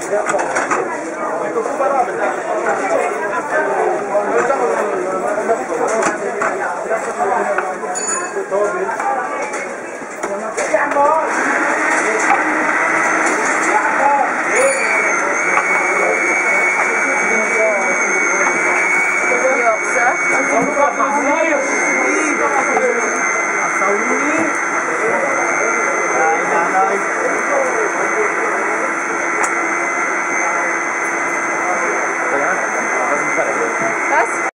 Tá Obrigado.